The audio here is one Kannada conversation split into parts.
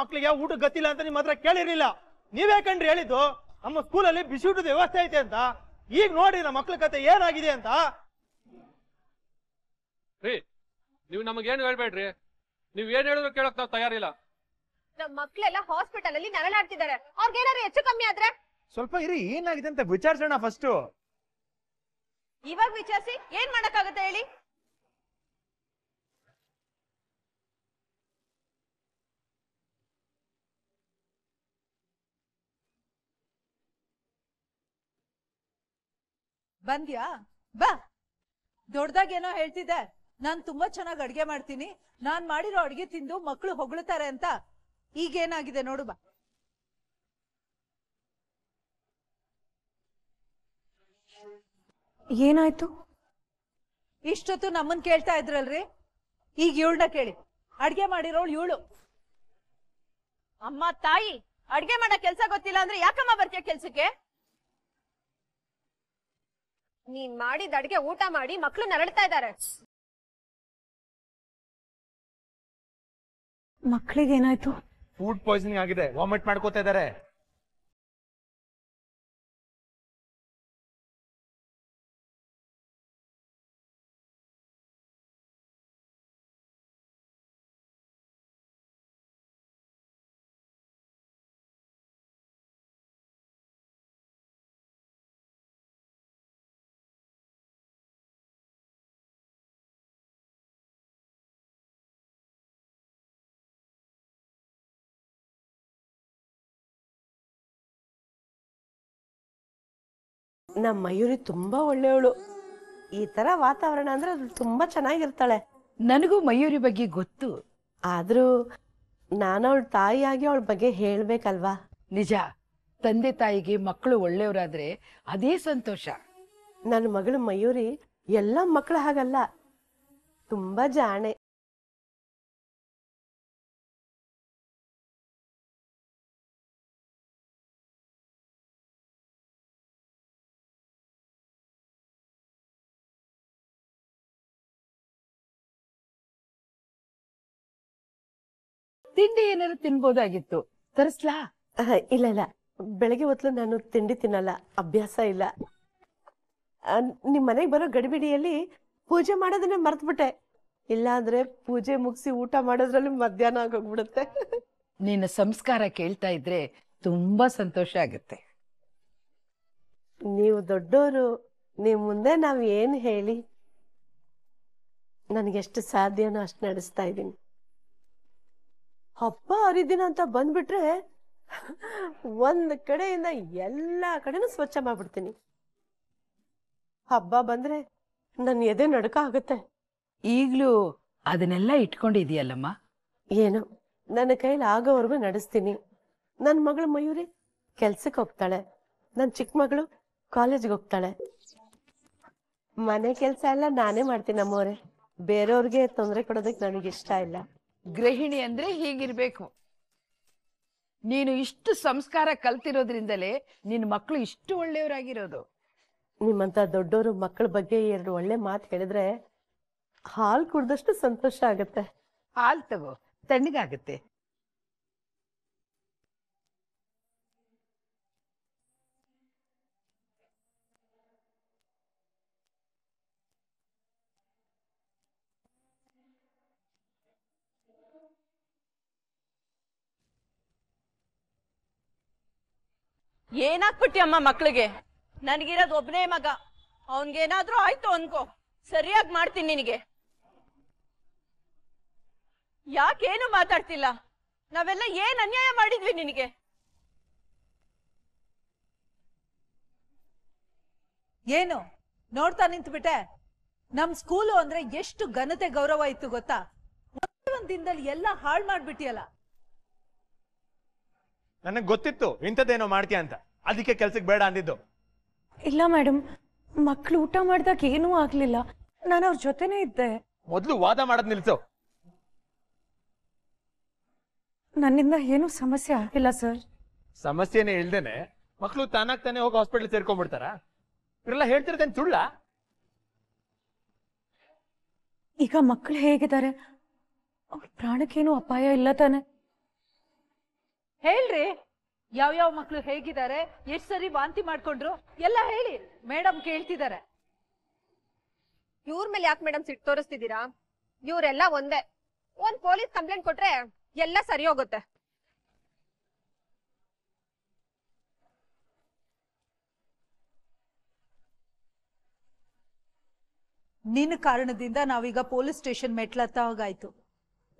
ಮಕ್ಳಿಗೆ ಊಟ ಗತಿಲ್ಲ ಅಂತ ನಿಮ್ಮ ಹತ್ರ ಕೇಳಿರ್ಲಿಲ್ಲ. ನೀವೇ ಕಂಡ್ರಿ ಹೇಳಿದ್ದು ನಮ್ಮ ಸ್ಕೂಲಲ್ಲಿ ಬಿಸಿ ಊಟದ ವ್ಯವಸ್ಥೆ ಐತೆ ಅಂತ. ಈಗ ನೋಡಿ ನಮ್ಮ ಮಕ್ಳ ಕತೆ ಏನಾಗಿದೆ ಅಂತ. ರೀ ನೀವು ನಮಗೇನು ಹೇಳ್ಬೇಡ್ರಿ? ನೀವ್ ಏನ್ ಹೇಳಿದ್ರು ಕೇಳಕ್ ನಾವ್ ತಯಾರಿಲ್ಲ. ನಮ್ ಮಕ್ಳೆಲ್ಲ ಹಾಸ್ಪಿಟಲ್ ಅಲ್ಲಿ ನರಳಾಡ್ತಿದ್ದಾರೆ ಅವ್ರಿಗೇನಾದ್ರು ಹೆಚ್ಚು ಕಮ್ಮಿ ಆದ್ರೆ? ಸ್ವಲ್ಪ ಇರಿ ಏನಾಗಿದೆ ಅಂತ ವಿಚಾರಿಸೋಣ ಫಸ್ಟ್ ಇವಾಗ ವಿಚಾರಿಸಿ ಏನ್ ಮಾಡಕ್ಕಾಗತ್ತೆ ಹೇಳಿ? ಬಂದ್ಯಾ? ಬಾ. ದೊಡ್ಡದಾಗೇನೋ ಹೇಳ್ತಿದ್ದೆ. ನಾನ್ ತುಂಬಾ ಚೆನ್ನಾಗಿ ಅಡ್ಗೆ ಮಾಡ್ತೀನಿ. ನಾನ್ ಮಾಡಿರೋ ಅಡ್ಗೆ ತಿಂದು ಮಕ್ಕಳು ಹೊಗಳ್ತಾರೆ ಅಂತ. ಈಗೇನಾಗಿದೆ ನೋಡು ಬಾ. ಏನಾಯ್ತು? ಇಷ್ಟೊತ್ತು ನಮ್ಮನ್ ಕೇಳ್ತಾ ಇದ್ರಲ್ರಿ? ಈಗ ಇವಳನ್ನ ಕೇಳಿ. ಅಡ್ಗೆ ಮಾಡಿರೋಳು ಇವಳು. ಅಮ್ಮ ತಾಯಿ ಅಡ್ಗೆ ಮಾಡೋ ಕೆಲ್ಸ ಗೊತ್ತಿಲ್ಲ ಅಂದ್ರೆ ಯಾಕಮ್ಮ ಬರ್ತೀಯ ಕೆಲ್ಸಕ್ಕೆ? ನೀನ್ ಮಾಡಿದ ಅಡ್ಗೆ ಊಟ ಮಾಡಿ ಮಕ್ಳು ನರಳ್ತಾ ಇದ್ದಾರೆ ಮಕ್ಳಿಗೆ ಏನಾಯ್ತು? ಫುಡ್ ಪಾಯ್ಸನಿಂಗ್ ಆಗಿದೆ. ವಾಮಿಟ್ ಮಾಡ್ಕೋತಾ ಇದಾರೆ. ನಮ್ಮ ಮಯೂರಿ ತುಂಬಾ ಒಳ್ಳೆಯವಳು. ಈ ತರ ವಾತಾವರಣ ಅಂದ್ರೆ ಅದು ತುಂಬಾ ಚೆನ್ನಾಗಿರ್ತಾಳೆ. ನನಗೂ ಮಯೂರಿ ಬಗ್ಗೆ ಗೊತ್ತು. ಆದ್ರೂ ನಾನು ಅವಳ ತಾಯಿಯಾಗಿ ಅವಳ ಬಗ್ಗೆ ಹೇಳ್ಬೇಕಲ್ವಾ? ನಿಜ. ತಂದೆ ತಾಯಿಗೆ ಮಕ್ಕಳು ಒಳ್ಳೆಯವರಾದ್ರೆ ಅದೇ ಸಂತೋಷ. ನನ್ನ ಮಗಳು ಮಯೂರಿ ಎಲ್ಲ ಮಕ್ಕಳ ಹಾಗಲ್ಲ. ತುಂಬಾ ಜಾಣೆ. ತಿಂಡಿ ಏನಾದ್ರು ತಿನ್ಬೋದಾಗಿತ್ತು? ತರಿಸ್ಲಾ? ಇಲ್ಲ ಇಲ್ಲ. ಬೆಳಗ್ಗೆ ಹೊತ್ತು ನಾನು ತಿಂಡಿ ತಿನ್ನಲ್ಲ. ಅಭ್ಯಾಸ ಇಲ್ಲ. ನಿಮ್ ಮನೆಗೆ ಬರೋ ಗಡಿಬಿಡಿಯಲ್ಲಿ ಪೂಜೆ ಮಾಡೋದನ್ನೇ ಮರ್ತ್ಬಿಟ್ಟೆ. ಇಲ್ಲಾಂದ್ರೆ ಪೂಜೆ ಮುಗಿಸಿ ಊಟ ಮಾಡೋದ್ರಲ್ಲಿ ಮಧ್ಯಾಹ್ನ ಆಗೋಗ್ಬಿಡುತ್ತೆ. ನಿನ್ನ ಸಂಸ್ಕಾರ ಕೇಳ್ತಾ ಇದ್ರೆ ತುಂಬಾ ಸಂತೋಷ ಆಗುತ್ತೆ. ನೀವು ದೊಡ್ಡೋರು ನೀವು ಮುಂದೆ ನಾವ್ ಏನ್ ಹೇಳಿ? ನನಗೆಷ್ಟು ಸಾಧ್ಯನೋ ಅಷ್ಟು ನಡೆಸ್ತಾ ಇದ್ದೀನಿ. ಹಬ್ಬ ಹರಿದಿನ ಅಂತ ಬಂದ್ಬಿಟ್ರೆ ಒಂದ್ ಕಡೆಯಿಂದ ಎಲ್ಲಾ ಕಡೆನೂ ಸ್ವಚ್ಛ ಮಾಡ್ಬಿಡ್ತೀನಿ. ಹಬ್ಬ ಬಂದ್ರೆ ನನ್ನ ಎದೆ ನಡುಕ ಆಗುತ್ತೆ. ಈಗ್ಲೂ ಅದನ್ನೆಲ್ಲ ಇಟ್ಕೊಂಡಿದೀಯಲ್ಲಮ್ಮ ಏನು ನನ್ನ ಕೈಲಿ ಆಗೋವರೆಗೂ ನಡೆಸ್ತೀನಿ. ನನ್ನ ಮಗಳು ಮಯೂರಿ ಕೆಲ್ಸಕ್ಕೆ ಹೋಗ್ತಾಳೆ. ನನ್ನ ಚಿಕ್ಕ ಮಗಳು ಕಾಲೇಜ್ಗೆ ಹೋಗ್ತಾಳೆ. ಮನೆ ಕೆಲಸ ಎಲ್ಲ ನಾನೇ ಮಾಡ್ತೀನಿ ನಮ್ಮವ್ರೆ ಬೇರೆಯವ್ರಿಗೆ ತೊಂದರೆ ಕೊಡೋದಕ್ಕೆ ನನಗೆ ಇಷ್ಟ ಇಲ್ಲ. ಗೃಹಿಣಿ ಅಂದ್ರೆ ಹೀಗಿರ್ಬೇಕು. ನೀನು ಇಷ್ಟು ಸಂಸ್ಕಾರ ಕಲ್ತಿರೋದ್ರಿಂದಲೇ ನಿನ್ನ ಮಕ್ಕಳು ಇಷ್ಟು ಒಳ್ಳೆಯವರಾಗಿರೋದು. ನಿಮ್ಮಂತ ದೊಡ್ಡವರು ಮಕ್ಕಳ ಬಗ್ಗೆ ಎರಡು ಒಳ್ಳೆ ಮಾತು ಹೇಳಿದ್ರೆ ಹಾಲು ಕುಡ್ದಷ್ಟು ಸಂತೋಷ ಆಗುತ್ತೆ. ಹಾಲ್ ತಗೋ ತಣ್ಣಗಾಗುತ್ತೆ. ಏನಾಗ್ಬಿಟ್ಟಿ ಅಮ್ಮ ಮಕ್ಳಿಗೆ? ನನಗಿರೋದು ಒಬ್ನೇ ಮಗ. ಅವನ್ಗೇನಾದ್ರೂ ಆಯ್ತು ಅನ್ಕೋ. ಸರಿಯಾಗಿ ಮಾಡ್ತೀನಿ ನಿನಗೆ. ಯಾಕೇನು ಮಾತಾಡ್ತಿಲ್ಲ. ನಾವೆಲ್ಲ ಏನ್ ಅನ್ಯಾಯ ಮಾಡಿದ್ವಿ ನಿನಗೆ? ಏನು? ನೋಡ್ತಾ ನಿಂತ್ಬಿಟ್ಟೆ? ನಮ್ ಸ್ಕೂಲು ಅಂದ್ರೆ ಎಷ್ಟು ಘನತೆ ಗೌರವ ಇತ್ತು ಗೊತ್ತಾ? ಒಂದ್ ದಿನದಲ್ಲಿ ಎಲ್ಲ ಹಾಳ್ ಮಾಡ್ಬಿಟ್ಟಿಯಲ್ಲ. ನನಗೆ ಗೊತ್ತಿತ್ತು ಇಂಥದ್ದೇನೋ ಮಾಡ್ತೀಯ ಅಂತ. ಅದಕ್ಕೆ ಕೆಲ್ಸಕ್ಕೆ ಬೇಡ ಅಂದಿದ್ದು. ಇಲ್ಲ ಮೇಡಮ್ ಮಕ್ಳು ಊಟ ಮಾಡಿದಾಗ ಏನೂ ಆಗ್ಲಿಲ್ಲ. ನಾನು ಅವ್ರ ಜೊತೆನೇ ಇದ್ದೆ. ಮೊದಲು ವಾದ ಮಾಡೋದ್ ನಿಲ್ಸು. ನನ್ನಿಂದ ಏನೂ ಸಮಸ್ಯೆ ಆಗಿಲ್ಲ ಸರ್. ಸಮಸ್ಯೆನೇ ಇಲ್ದೇನೆ ಮಕ್ಕಳು ತಾನಾಗ್ ತಾನೇ ಹೋಗಿ ಹಾಸ್ಪಿಟಲ್ ಸೇರ್ಕೊಂಡ್ಬಿಡ್ತಾರ? ಇವರೆಲ್ಲ ಹೇಳ್ತಿರ್ತೇನೆ ಸುಳ್ಳ? ಈಗ ಮಕ್ಕಳು ಹೇಗಿದ್ದಾರೆ? ಅವ್ರ ಪ್ರಾಣಕ್ಕೇನು ಅಪಾಯ ಇಲ್ಲ ತಾನೆ. ಹೇಳ್ರಿ. ಯಾವ್ಯಾವ ಮಕ್ಳು ಹೇಗಿದ್ದಾರೆ ಎಷ್ಟ್ ಸರಿ ವಾಂತಿ ಮಾಡ್ಕೊಂಡ್ರು ಎಲ್ಲ ಹೇಳಿ. ಮೇಡಮ್ ಕೇಳ್ತಿದ್ದಾರೆ. ಇವ್ರ ಮೇಲೆ ಯಾಕೆ ಮೇಡಮ್ ಸಿಟ್ಟು ತೋರಿಸ್ತಿದ್ದೀರಾ? ಇವ್ರೆಲ್ಲ ಒಂದೇ. ಒಂದ್ ಪೊಲೀಸ್ ಕಂಪ್ಲೇಂಟ್ ಕೊಟ್ರೆ ಎಲ್ಲ ಸರಿ ಹೋಗುತ್ತೆ. ನಿನ್ನ ಕಾರಣದಿಂದ ನಾವೀಗ ಪೊಲೀಸ್ ಸ್ಟೇಷನ್ ಮೆಟ್ಲತ್ತಾಗಾಯ್ತು.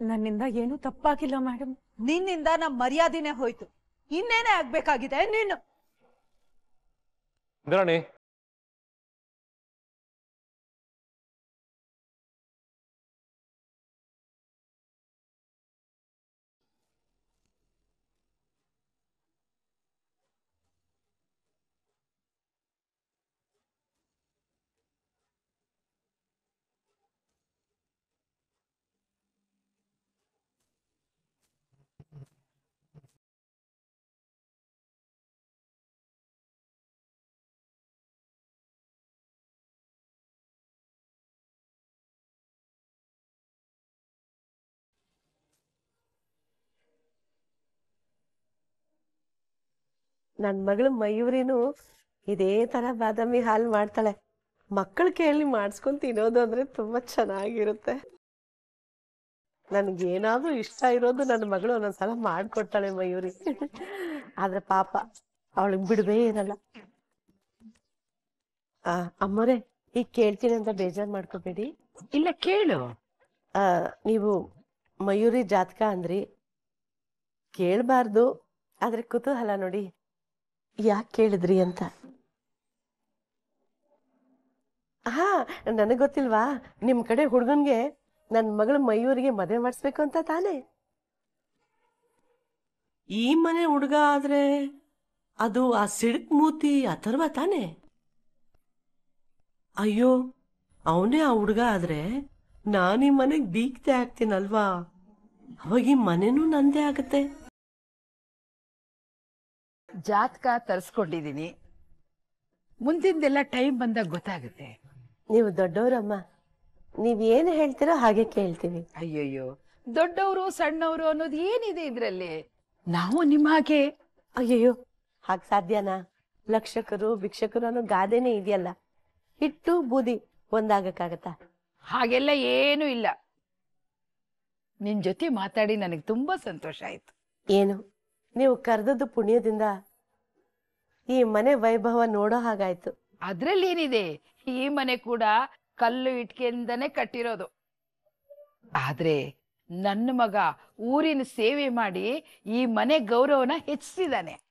ನನ್ನಿಂದ ಏನೂ ತಪ್ಪಾಗಿಲ್ಲ ಮೇಡಮ್ ನಿನ್ನಿಂದ ನಮ್ಮ ಮರ್ಯಾದೆನೆ ಹೋಯ್ತು. ಇನ್ನೇನೇ ಆಗ್ಬೇಕಾಗಿದೆ? ನೀನು. ಇಂದ್ರಾಣಿ ನನ್ ಮಗಳು ಮಯೂರಿನು ಇದೇ ತರ ಬಾದಾಮಿ ಹಾಲು ಮಾಡ್ತಾಳೆ. ಮಕ್ಕಳು ಕೇಳಿ ಮಾಡಿಸ್ಕೊಂಡು ತಿನ್ನೋದು ಅಂದ್ರೆ ತುಂಬಾ ಚೆನ್ನಾಗಿರುತ್ತೆ. ನನ್ಗೇನಾದ್ರೂ ಇಷ್ಟ ಇರೋದು ನನ್ನ ಮಗಳು ಒಂದೊಂದ್ಸಲ ಮಾಡ್ಕೊಡ್ತಾಳೆ ಮಯೂರಿ. ಆದ್ರೆ ಪಾಪ ಅವಳಿಗೆ ಬಿಡದೇ ಇರಲ್ಲ. ಅಮ್ಮರೇ ಈಗ ಕೇಳ್ತೀನಿ ಅಂತ ಬೇಜಾರ್ ಮಾಡ್ಕೋಬೇಡಿ. ಇಲ್ಲ ಕೇಳು. ಆ ನೀವು ಮಯೂರಿ ಜಾತಕ ಅಂದ್ರಿ. ಕೇಳಬಾರ್ದು ಆದ್ರೆ ಕುತೂಹಲ ನೋಡಿ. ಯಾಕೆ ಕೇಳಿದ್ರಿ ಅಂತ? ಹಾ ನನಗೆ ಗೊತ್ತಿಲ್ವಾ? ನಿಮ್ಮ ಕಡೆ ಹುಡುಗನ್ಗೆ ನನ್ನ ಮಗಳ ಮಯೂರಿಗೆ ಮದುವೆ ಮಾಡಿಸ್ಬೇಕು ಅಂತ ತಾನೇ? ಈ ಮನೆ ಹುಡುಗ ಆದ್ರೆ ಅದು ಆ ಸಿಡುಕ್ ಮೂತಿ ಅಥರ್ವ ತಾನೇ? ಅಯ್ಯೋ ಅವನೇ ಆ ಹುಡುಗ ಆದ್ರೆ ನಾನು ಈ ಮನೆಗೆ ಬೀಗ್ತೆ ಆಗ್ತೀನಲ್ವಾ ಅವಾಗ ಈ ಮನೆನೂ ನಂದೇ ಆಗತ್ತೆ. ಜಾತಕ ತರಿಸ್ಕೊಂಡಿದ್ದೀನಿ ಮುಂದಿಂದೆಲ್ಲ ಟೈಮ್ ಬಂದಾಗ ಗೊತ್ತಾಗುತ್ತೆ. ನೀವು ದೊಡ್ಡವರಮ್ಮ ನೀವ್ ಏನು ಹೇಳ್ತೀರೋ ಹಾಗೆ ಕೇಳ್ತೀವಿ. ಅಯ್ಯಯ್ಯೋ ದೊಡ್ಡವರು ಸಣ್ಣವರು ಅನ್ನೋದು ಏನಿದೆ ಇದ್ರಲ್ಲಿ? ನಾವು ನಿಮ್ಮ ಹಾಗೆ. ಅಯ್ಯಯ್ಯೋ ಹಾಗೆ ಸಾಧ್ಯನಾ? ಲಕ್ಷಕರು ಭಿಕ್ಷಕರು ಅನ್ನೋ ಗಾದೆನೇ ಇದೆಯಲ್ಲ. ಹಿಟ್ಟು ಬೂದಿ ಒಂದಾಗಕ್ಕಾಗತ್ತಾ? ಹಾಗೆಲ್ಲ ಏನೂ ಇಲ್ಲ. ನಿನ್ ಜೊತೆ ಮಾತಾಡಿ ನನಗೆ ತುಂಬಾ ಸಂತೋಷ ಆಯ್ತು. ಏನು? ನೀವು ಕರೆದದ್ದು ಪುಣ್ಯದಿಂದ ಈ ಮನೆ ವೈಭವ ನೋಡೋ ಹಾಗಾಯ್ತು. ಅದ್ರಲ್ಲಿ ಏನಿದೆ? ಈ ಮನೆ ಕೂಡ ಕಲ್ಲು ಇಟ್ಕೆಯಿಂದನೇ ಕಟ್ಟಿರೋದು. ಆದ್ರೆ ನನ್ನ ಮಗ ಊರಿನ ಸೇವೆ ಮಾಡಿ ಈ ಮನೆ ಗೌರವನ ಹೆಚ್ಚಿಸಿದಾನೆ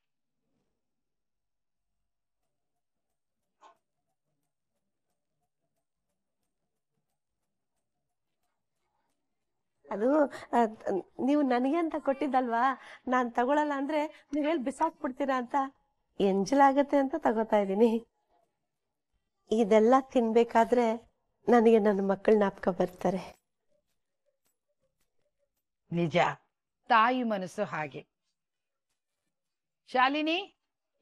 ಅದು ನೀವು ನನಗೆ ಅಂತ ಕೊಟ್ಟಿದ್ದಲ್ವಾ? ನಾನು ತಗೊಳಲ್ಲ ಅಂದ್ರೆ ನೀವ್ ಹೇಳಿ ಬಿಸಾಕ್ಬಿಡ್ತೀರಾ ಅಂತ? ಎಂಜಲಾಗತ್ತೆ ಅಂತ ತಗೋತಾ ಇದ್ದೀನಿ. ಇದೆಲ್ಲ ತಿನ್ಬೇಕಾದ್ರೆ ನನಗೆ ನನ್ನ ಮಕ್ಕಳ ನಾಪ್ಕ ಬರ್ತಾರೆ. ನಿಜ. ತಾಯಿ ಮನಸ್ಸು ಹಾಗೆ. ಶಾಲಿನಿ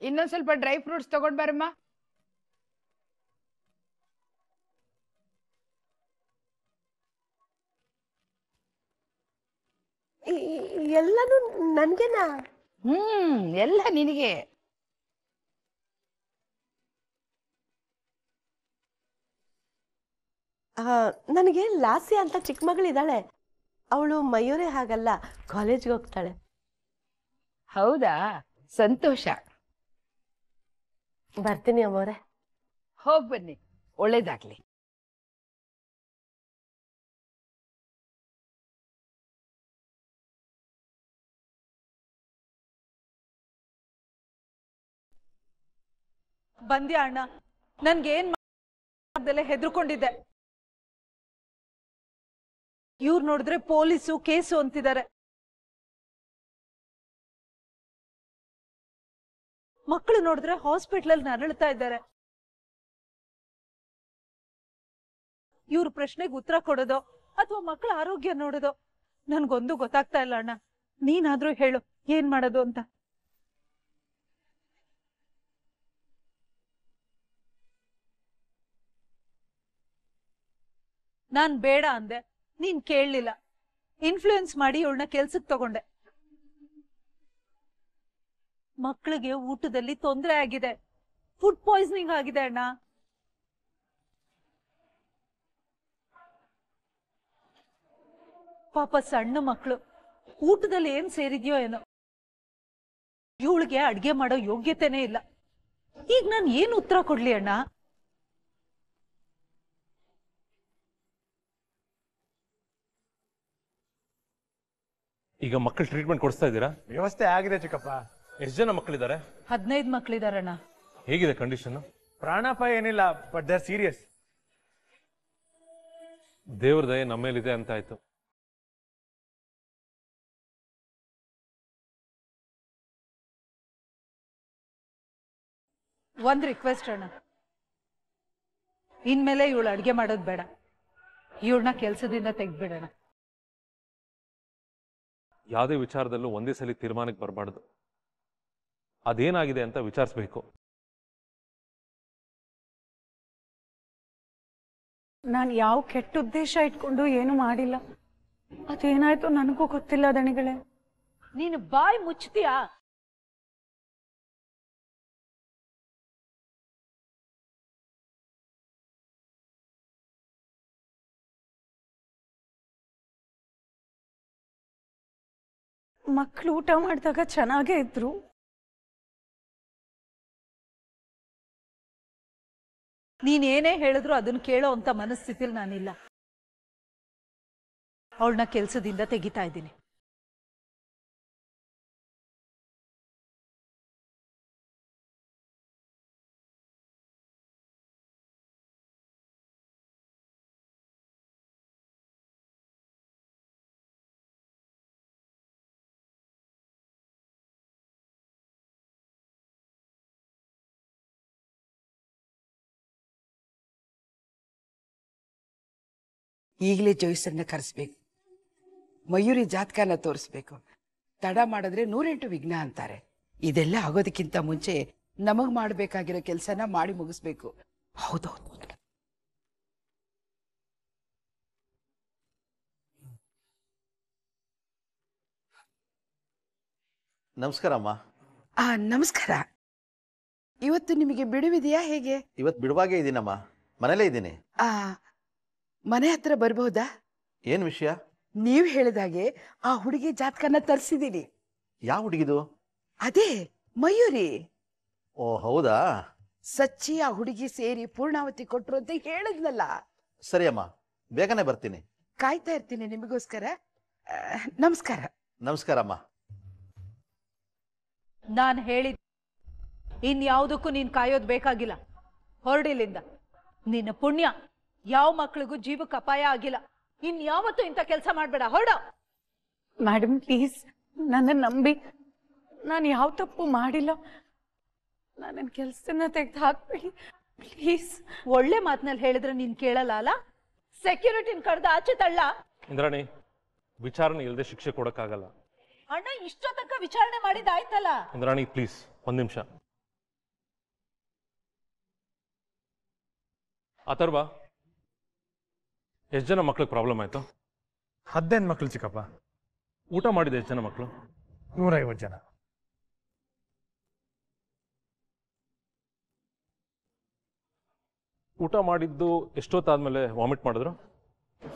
ಇನ್ನೊಂದ್ ಸ್ವಲ್ಪ ಡ್ರೈ ಫ್ರೂಟ್ಸ್ ತಗೊಂಡ್ ಬರಮ್ಮ. ಎಲ್ಲನೂ ನನ್ಗೆನಾ? ಹ್ಮ್ ಎಲ್ಲ ನಿನಗೆ. ನನಗೆ ಲಾಸಿ ಅಂತ ಚಿಕ್ಕ ಮಗಳಿದ್ದಾಳೆ. ಅವಳು ಮಯೂರೇ ಹಾಗಲ್ಲ ಕಾಲೇಜ್ಗೆ ಹೋಗ್ತಾಳೆ. ಹೌದಾ? ಸಂತೋಷ. ಬರ್ತೀನಿ ಅಮ್ಮವ್ರೆ. ಹೋಗ್ಬನ್ನಿ ಒಳ್ಳೇದಾಗ್ಲಿ. ಬಂದ್ಯಾ ಅಣ್ಣ? ನನ್ಗೇನ್ ಮಾಡ್ದೆಲ್ಲ ಹೆದರ್ಕೊಂಡಿದ್ದೆ. ಇವ್ರು ನೋಡಿದ್ರೆ ಪೊಲೀಸು ಕೇಸು ಅಂತಿದ್ದಾರೆ. ಮಕ್ಕಳು ನೋಡಿದ್ರೆ ಹಾಸ್ಪಿಟ್ಲಲ್ಲಿ ನರಳ್ತಾ ಇದ್ದಾರೆ. ಇವ್ರ ಪ್ರಶ್ನೆಗೆ ಉತ್ತರ ಕೊಡೋದು ಅಥವಾ ಮಕ್ಕಳ ಆರೋಗ್ಯ ನೋಡೋದು? ನನ್ಗೊಂದು ಗೊತ್ತಾಗ್ತಾ ಇಲ್ಲ ಅಣ್ಣ. ನೀನಾದ್ರೂ ಹೇಳು, ಏನ್ ಮಾಡೋದು ಅಂತ. ನಾನ್ ಬೇಡ ಅಂದೆ. ನೀನ್ ಕೇಳಲಿಲ್ಲ. ಇನ್ಫ್ಲೂಯೆನ್ಸ್ ಮಾಡಿ ಇವಳನ್ನ ಕೆಲ್ಸಕ್ ತಗೊಂಡೆ. ಮಕ್ಕಳಿಗೆ ಊಟದಲ್ಲಿ ತೊಂದರೆ ಆಗಿದೆ. ಫುಡ್ ಪಾಯ್ಸನಿಂಗ್ ಆಗಿದೆ ಅಣ್ಣ. ಪಾಪ ಸಣ್ಣ ಮಕ್ಕಳು ಊಟದಲ್ಲಿ ಏನ್ ಸೇರಿದ್ಯೋ ಏನೋ. ಇವಳಿಗೆ ಅಡ್ಗೆ ಮಾಡೋ ಯೋಗ್ಯತೆನೇ ಇಲ್ಲ. ಈಗ ನಾನು ಏನ್ ಉತ್ತರ ಕೊಡ್ಲಿ ಅಣ್ಣ? ಈಗ ಮಕ್ಕಳು ಟ್ರೀಟ್ಮೆಂಟ್ ಕೊಡಿಸ್ತಾ ಇದ್ದೀರಾ? ವ್ಯವಸ್ಥೆ ಆಗಿದೆ ಚಿಕ್ಕಪ್ಪ. ಎಷ್ಟು ಜನ ಮಕ್ಕಳಿದ್ದಾರೆ ಹದಿನೈದು ಮಕ್ಕಳಿದ್ದಾರಣ್ಣ ಹೇಗಿದೆ ಕಂಡೀಷನ್ ಪ್ರಾಣಾಪಾಯ ಏನಿಲ್ಲ ಬಟ್ ದೇ ಆರ್ ಸೀರಿಯಸ್ ದೇವ್ರ ದಯೆ ನಮ್ಮ ಮೇಲಿದೆ ಅಂತ ಆಯ್ತು. ಒಂದ್ ರಿಕ್ವೆಸ್ಟ್ ಅಣ್ಣ. ಇನ್ಮೇಲೆ ಇವಳು ಅಡುಗೆ ಮಾಡೋದ್ ಬೇಡ. ಇವಳನ್ನ ಕೆಲ್ಸದಿಂದ ತೆಗ್ದ್ಬಿಡೋಣ. ಯಾವುದೇ ವಿಚಾರದಲ್ಲೂ ಒಂದೇ ಸಲ ತೀರ್ಮಾನಕ್ಕೆ ಬರಬಾರ್ದು. ಅದೇನಾಗಿದೆ ಅಂತ ವಿಚಾರಿಸ್ಬೇಕು. ನಾನು ಯಾವ ಕೆಟ್ಟ ಉದ್ದೇಶ ಇಟ್ಕೊಂಡು ಏನು ಮಾಡಿಲ್ಲ. ಅದೇನಾಯ್ತು ನನಗೂ ಗೊತ್ತಿಲ್ಲ ದಣಿಗಳೇ. ನೀನು ಬಾಯಿ ಮುಚ್ತೀಯಾ ಮಕ್ಕಳು ಊಟ ಮಾಡಿದಾಗ ಚೆನ್ನಾಗೇ ಇದ್ರು. ನೀನೇನೇ ಹೇಳಿದ್ರು ಅದನ್ನ ಕೇಳೋ ಅಂತ ಮನಸ್ಥಿತಿಲಿ ನಾನಿಲ್ಲ. ಅವಳನ್ನ ಕೆಲಸದಿಂದ ತೆಗಿತಾ ಇದ್ದೀನಿ. ಈಗಲೇ ಜೋಯಿಸನ್ನ ಕರೆಸ್ಬೇಕು. ಮಯೂರಿ ಜಾತಕನ ತೋರಿಸ್ಬೇಕು. ತಡ ಮಾಡಿದ್ರೆ ನೂರೆಂಟು ವಿಘ್ನ ಅಂತಾರೆ. ಇದೆಲ್ಲ ಆಗೋದಕ್ಕಿಂತ ಮುಂಚೆ ನಮಗ್ ಮಾಡಬೇಕಾಗಿರೋ ಕೆಲಸನ ಮಾಡಿ ಮುಗಿಸ್ಬೇಕು. ಹೌದೌದು. ನಮಸ್ಕಾರ ಅಮ್ಮ. ಆ ನಮಸ್ಕಾರ. ಇವತ್ತು ನಿಮಗೆ ಬಿಡುವಿದೆಯಾ ಹೇಗೆ? ಇವತ್ತು ಬಿಡುವಾಗೇ ಇದ್ದೀನಮ್ಮ ಮನೇಲೇ ಇದ್ದೀನಿ. ಆ ಮನೆ ಹತ್ರ ಬರ್ಬಹುದಾ ಏನ್ ವಿಷಯ? ನೀವ್ ಹೇಳಿದಾಗೆ ಆ ಹುಡುಗಿ ಜಾತಕನ ತರಿಸಿದೀನಿ. ಯಾವ ಹುಡುಗಿದು? ಅದೇ ಮಯೂರಿ. ಓ ಹೌದಾ? ಸಚ್ಚಿ ಆ ಹುಡುಗಿ ಸೇರಿ ಪೂರ್ಣಾವತಿ ಕೊಟ್ರು ಅಂತ ಹೇಳಿದ್ನಲ್ಲ. ಸರಿ ಅಮ್ಮ ಬೇಗನೆ ಬರ್ತೀನಿ. ಕಾಯ್ತಾ ಇರ್ತೀನಿ ನಿಮಗೋಸ್ಕರ. ಆ, ನಮಸ್ಕಾರ. ನಮಸ್ಕಾರ ಅಮ್ಮ. ನಾನ್ ಹೇಳಿದ್ ಇನ್ಯಾವುದಕ್ಕೂ ನೀನ್ ಕಾಯೋದ್ ಬೇಕಾಗಿಲ್ಲ. ಹೊರಡಿಲ್ಲಿಂದ. ನಿನ್ನ ಪುಣ್ಯ. ಯಾವ ಮಕ್ಳಿಗೂ ಜೀವಕ್ಕೆ ಅಪಾಯ ಆಗಿಲ್ಲ. ಇನ್ ಯಾವತ್ತೂ ಇಂಥ ಕೆಲಸ ಮಾಡ್ಬೇಡ. ಹೊರಡ. ಮೇಡಮ್ ಪ್ಲೀಸ್ ನನ್ನ ನಂಬಿ ನಾನು ಯಾವ ತಪ್ಪು ಮಾಡಿಲ್ಲ. ನನ್ನ ಕೆಲಸನ ತೆಗೆದು ಹಾಕ್ಬೇಡಿ. ಪ್ಲೀಸ್ ಒಳ್ಳೆ ಮಾತಿನಲ್ಲಿ ಹೇಳಿದ್ರೆ ನೀನ್ ಕೇಳಲ್ಲ ಅಲ್ಲ? ಸೆಕ್ಯೂರಿಟಿನ ಕಡ್ದು ಆಚೆ ತಳ್ಳ. ಇಂದ್ರಾಣಿ ವಿಚಾರಣೆ ಇಲ್ಲದೆ ಶಿಕ್ಷೆ ಕೊಡಕ್ಕಾಗಲ್ಲ. ಅಣ್ಣ ಇಷ್ಟೋ ತನಕ ವಿಚಾರಣೆ ಮಾಡಿದಾಯ್ತಲ್ಲ ಇಂದ್ರಾಣಿ ಪ್ಲೀಸ್ ಒಂದ್ ನಿಮಿಷ. ಅಥರ್ವ ಎಷ್ಟು ಜನ ಮಕ್ಳಿಗೆ ಪ್ರಾಬ್ಲಮ್ ಆಯ್ತು? ಹದಿನೈದು ಮಕ್ಳು ಚಿಕ್ಕಪ್ಪ. ಊಟ ಮಾಡಿದ ಎಷ್ಟು ಜನ ಮಕ್ಕಳು ನೂರೈವತ್ತು ಜನ. ಊಟ ಮಾಡಿದ್ದು ಎಷ್ಟೊತ್ತಾದ್ಮೇಲೆ ವಾಮಿಟ್ ಮಾಡಿದ್ರು?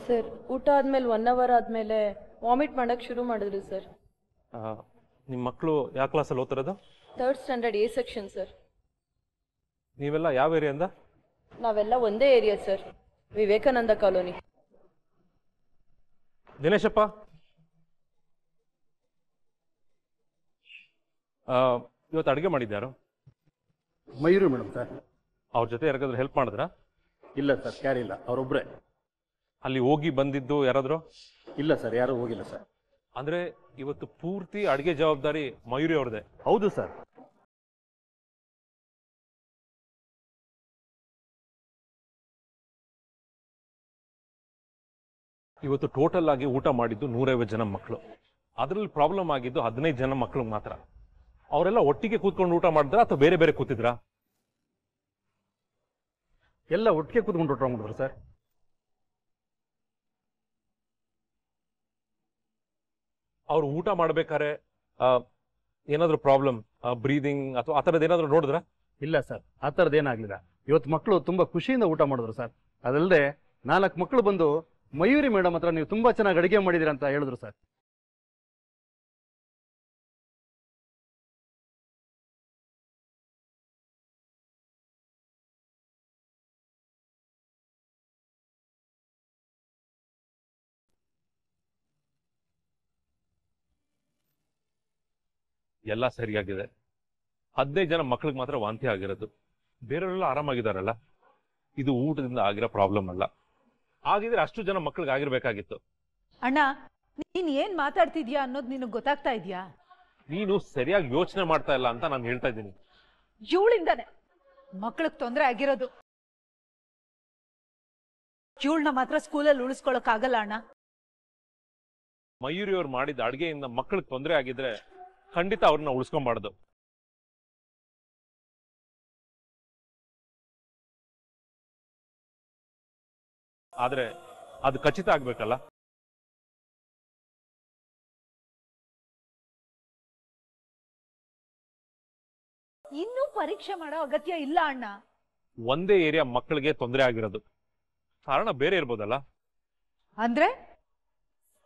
ಸರ್ ಊಟ ಆದ್ಮೇಲೆ ಒನ್ ಅವರ್ ಆದ್ಮೇಲೆ ವಾಮಿಟ್ ಮಾಡಕ್ ಶುರು ಮಾಡಿದ್ರು ಸರ್. ಆ, ನಿಮ್ಮ ಮಕ್ಕಳು ಯಾವ ಕ್ಲಾಸಲ್ಲಿ ಓದ್ತಿರೋದು? Third standard A section sir. ನೀವೆಲ್ಲ ಯಾವ ಏರಿಯಿಂದ ನಾವೆಲ್ಲ ಒಂದೇ area sir. Vivekananda colony. Dineshappa? ಇವತ್ತು ಅಡುಗೆ ಮಾಡಿದ್ಯಾರು? Mayuri madam sir. ಅವ್ರ ಜೊತೆ ಯಾರಿಗಾದ್ರೂ ಹೆಲ್ಪ್ ಮಾಡಿದ್ರಾ? ಇಲ್ಲ ಸರ್ ಯಾರು ಇಲ್ಲ ಅವರೊಬ್ಬರೇ ಅಲ್ಲಿ ಹೋಗಿ ಬಂದಿದ್ದು ಯಾರಾದರೂ? ಇಲ್ಲ ಸರ್ ಯಾರೂ ಹೋಗಿಲ್ಲ ಸರ್. ಅಂದ್ರೆ ಇವತ್ತು ಪೂರ್ತಿ ಅಡುಗೆ ಜವಾಬ್ದಾರಿ ಮಯೂರಿ ಅವ್ರದೇ ಹೌದು ಸರ್. ಇವತ್ತು ಟೋಟಲ್ ಆಗಿ ಊಟ ಮಾಡಿದ್ದು ನೂರೈವತ್ತು ಜನ ಮಕ್ಕಳು ಅದರಲ್ಲಿ ಪ್ರಾಬ್ಲಮ್ ಆಗಿದ್ದು ಹದಿನೈದು ಜನ ಮಕ್ಕಳು ಮಾತ್ರ. ಅವರೆಲ್ಲ ಒಟ್ಟಿಗೆ ಕೂತ್ಕೊಂಡು ಊಟ ಮಾಡಿದ್ರ ಅಥವಾ ಬೇರೆ ಬೇರೆ ಕೂತಿದ್ರಾ? ಎಲ್ಲ ಒಟ್ಟಿಗೆ ಕೂತ್ಕೊಂಡು ಊಟ ಮಾಡಿದ್ರು ಸರ್. ಅವ್ರು ಊಟ ಮಾಡ್ಬೇಕಾದ್ರೆ ಏನಾದ್ರೂ ಏನಾದ್ರು ಪ್ರಾಬ್ಲಮ್ ಬ್ರೀದಿಂಗ್ ಅಥವಾ ಆ ಥರದ್ದು ಏನಾದರೂ ನೋಡಿದ್ರ? ಇಲ್ಲ ಸರ್ ಆ ಥರದ್ದು ಏನಾಗಲಿಲ್ಲ. ಇವತ್ತು ಮಕ್ಕಳು ತುಂಬಾ ಖುಷಿಯಿಂದ ಊಟ ಮಾಡಿದ್ರು ಸರ್. ಅದಲ್ಲದೆ ನಾಲ್ಕು ಮಕ್ಕಳು ಬಂದು ಮಯೂರಿ ಮೇಡಮ್ ಹತ್ರ ನೀವು ತುಂಬಾ ಚೆನ್ನಾಗಿ ಅಡಿಗೆ ಮಾಡಿದಿರ ಅಂತ ಹೇಳಿದ್ರು ಸರ್. ಎಲ್ಲ ಸರಿಯಾಗಿದೆ. ಹದಿನೈದು ಜನ ಮಕ್ಳಿಗೆ ಮಾತ್ರ ವಾಂತಿ ಆಗಿರೋದು. ಬೇರೆಯವರೆಲ್ಲ ಆರಾಮಾಗಿದ್ದಾರಲ್ಲ? ಇದು ಊಟದಿಂದ ಆಗಿರೋ ಪ್ರಾಬ್ಲಮ್ ಅಲ್ಲ. ಆಗಿದ್ರೆ ಅಷ್ಟು ಜನ ಮಕ್ಕಳಿಗೆ ಆಗಿರ್ಬೇಕಾಗಿತ್ತು. ಅಣ್ಣ ನೀನ್ ಏನ್ ಮಾತಾಡ್ತಿದ್ಯಾ ಅನ್ನೋದು ನಿನಗ್ ಗೊತ್ತಾಗ್ತಾ ಇದ್ಯಾ? ನೀನು ಸರಿಯಾಗಿ ಯೋಚನೆ ಮಾಡ್ತಾ ಇಲ್ಲ ಅಂತ ನಾನು ಹೇಳ್ತಾ ಇದ್ದೀನಿ. ಇವಳಿಂದಾನೆ ಮಕ್ಳಿಗ್ ತೊಂದ್ರೆ ಆಗಿರೋದು. ಇವಳನ್ನ ಮಾತ್ರ ಸ್ಕೂಲಲ್ಲಿ ಉಳಿಸ್ಕೊಳಕ್ ಆಗಲ್ಲ ಅಣ್ಣ. ಮಯೂರಿ ಅವ್ರು ಮಾಡಿದ ಅಡುಗೆಯಿಂದ ಮಕ್ಕಳಿಗೆ ತೊಂದರೆ ಆಗಿದ್ರೆ ಖಂಡಿತ ಅವ್ರನ್ನ ಉಳಿಸ್ಕೊಂಬಾರ್ದು. ಆದ್ರೆ ಅದು ಖಚಿತ ಆಗ್ಬೇಕಲ್ಲ? ಇನ್ನು ಪರೀಕ್ಷೆ ಮಾಡೋ ಅಗತ್ಯ ಇಲ್ಲ ಅಣ್ಣ. ಒಂದೇ ಏರಿಯಾ ಮಕ್ಕಳಿಗೆ ತೊಂದರೆ ಆಗಿರೋದು. ಕಾರಣ ಬೇರೆ ಇರ್ಬೋದಲ್ಲ? ಅಂದ್ರೆ?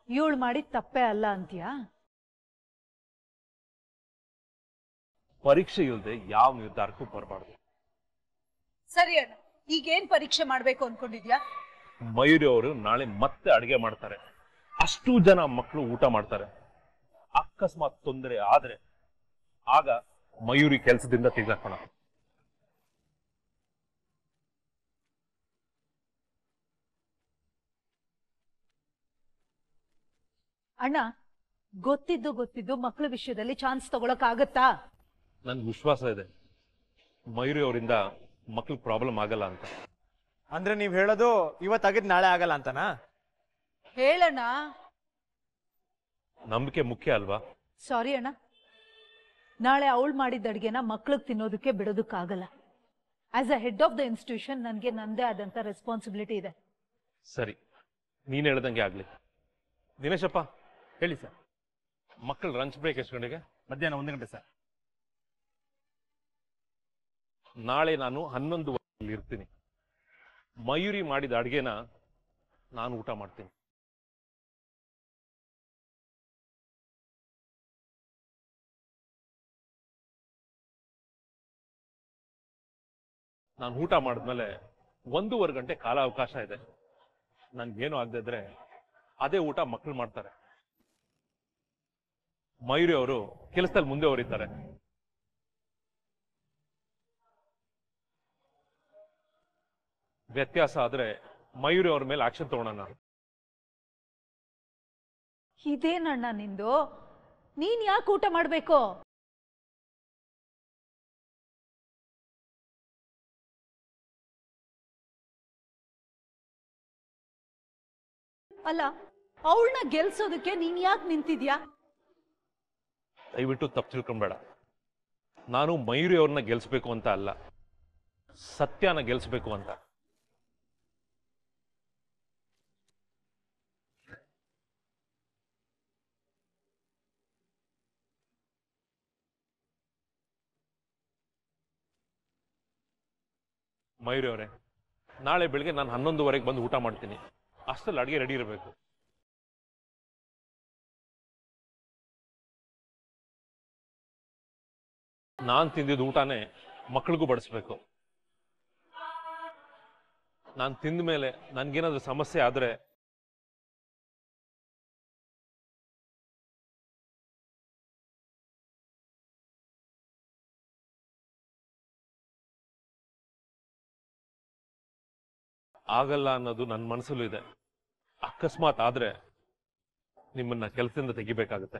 ಇವಳು ಮಾಡಿ ತಪ್ಪೇ ಅಲ್ಲ ಅಂತೀಯಾ? ಪರೀಕ್ಷೆ ಇಲ್ಲದೆ ಯಾವ ನಿರ್ಧಾರಕ್ಕೂ ಬರಬಾರ್ದು. ಸರಿ ಅಣ್ಣ ಈಗೇನ್ ಪರೀಕ್ಷೆ ಮಾಡ್ಬೇಕು ಅನ್ಕೊಂಡಿದ್ಯಾ? ಮಯೂರಿ ಅವರು ನಾಳೆ ಮತ್ತೆ ಅಡುಗೆ ಮಾಡ್ತಾರೆ. ಅಷ್ಟು ಜನ ಮಕ್ಕಳು ಊಟ ಮಾಡ್ತಾರೆ. ಅಕಸ್ಮಾತ್ ತೊಂದರೆ ಆದ್ರೆ ಆಗ ಮಯೂರಿ ಕೆಲಸದಿಂದ ತೆಗೆದಾಕೋಣ ಅಣ್ಣ ಗೊತ್ತಿದ್ದು ಗೊತ್ತಿದ್ದು ಮಕ್ಕಳ ವಿಷಯದಲ್ಲಿ ಚಾನ್ಸ್ ತಗೊಳಕ್ ಆಗತ್ತಾ? ನನ್ಗೆ ವಿಶ್ವಾಸ ಇದೆ. ಮಯೂರಿ ಅವರಿಂದ ಮಕ್ಳಿಗೆ ಪ್ರಾಬ್ಲಮ್ ಆಗಲ್ಲ ಅಂತ. ಅಂದ್ರೆ ನೀವ್ ಹೇಳೋದು ಇವತ್ತಾಗಿದ್ ನಾಳೆ ಆಗಲ್ಲ ಅಂತನಾ? ಹೇಳಣ್ಣ. ನಂಬಿಕೆ ಮುಖ್ಯ ಅಲ್ವಾ? ಸಾರಿ ಅಣ್ಣ. ನಾಳೆ ಅವಳು ಮಾಡಿದ ಅಡ್ಗೆನ ಮಕ್ಳಿಗೆ ತಿನ್ನೋದಕ್ಕೆ ಬಿಡೋದಕ್ಕಾಗಲ್ಲ. As a head of the institution ನನಗೆ ನಂದೇ ಆದಂತ ರೆಸ್ಪಾನ್ಸಿಬಿಲಿಟಿ ಇದೆ. ಸರಿ. ನೀನು ಹೇಳ್ದಂಗೆ ಆಗ್ಲಿ. ದಿನೇಶಪ್ಪ ಹೇಳಿ ಸರ್. ಮಕ್ಕಳು ಲಂಚ್ ಬ್ರೇಕ್ ಎಷ್ಟು ಗಂಟೆಗೆ ಮಧ್ಯಾಹ್ನ ಒಂದು ಗಂಟೆ ಸರ್. ನಾಳೆ ನಾನು ಹನ್ನೊಂದು ಇರ್ತೀನಿ. ಮಯೂರಿ ಮಾಡಿದ ಅಡುಗೆನ ನಾನು ಊಟ ಮಾಡ್ತೀನಿ. ನಾನು ಊಟ ಮಾಡಿದ್ಮೇಲೆ ಒಂದೂವರೆ ಗಂಟೆ ಕಾಲ ಅವಕಾಶ ಇದೆ. ನನ್ಗೇನು ಆಗದೆ ಇದ್ರೆ ಅದೇ ಊಟ ಮಕ್ಕಳು ಮಾಡ್ತಾರೆ. ಮಯೂರಿ ಅವರು ಕೆಲಸದಲ್ಲಿ ಮುಂದೆ ಹೊರಿತಾರೆ ವ್ಯತ್ಯಾಸ ಆದ್ರೆ ಮಯೂರಿ ಅವ್ರ ಮೇಲೆ ಆಕ್ಷನ್ ತಗೊಳೋಣ ಇದೇನಣ್ಣ ನಿಂದು? ನೀನ್ ಯಾಕೆ ಊಟ ಮಾಡ್ಬೇಕು? ಅಲ್ಲ ಅವಳನ್ನ ಗೆಲ್ಸೋದಕ್ಕೆ ನೀನ್ ಯಾಕೆ ನಿಂತಿದ್ಯಾ? ದಯವಿಟ್ಟು ತಪ್ಪು ತಿಳ್ಕೊಂಬೇಡ ನಾನು ಮಯೂರಿ ಅವ್ರನ್ನ ಗೆಲ್ಸ್ಬೇಕು ಅಂತ ಅಲ್ಲ ಸತ್ಯನ ಗೆಲ್ಸ್ಬೇಕು ಅಂತ. ಮಯೂರಿ ನಾಳೆ ಬೆಳಿಗ್ಗೆ ನಾನು ಹನ್ನೊಂದುವರೆಗೆ ಬಂದು ಊಟ ಮಾಡ್ತೀನಿ. ಅಷ್ಟರಲ್ಲಿ ಅಡುಗೆ ರೆಡಿ ಇರಬೇಕು. ನಾನು ತಿಂದಿದ್ದ ಊಟನೇ ಮಕ್ಕಳಿಗೂ ಬಡಿಸ್ಬೇಕು. ನಾನು ತಿಂದ ಮೇಲೆ ನನಗೇನಾದರೂ ಸಮಸ್ಯೆ ಆದ್ರೆ ಆಗಲ್ಲ ಅನ್ನೋದು ನನ್ನ ಮನಸ್ಸಲ್ಲೂ ಇದೆ. ಅಕಸ್ಮಾತ್ ಆದ್ರೆ ನಿಮ್ಮನ್ನ ಕೆಲಸದಿಂದ ತೆಗಿಬೇಕಾಗತ್ತೆ.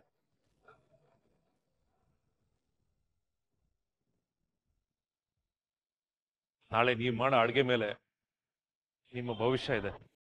ನಾಳೆ ನೀವು ಮಾಡೋ ಅಡುಗೆ ಮೇಲೆ ನಿಮ್ಮ ಭವಿಷ್ಯ ಇದೆ.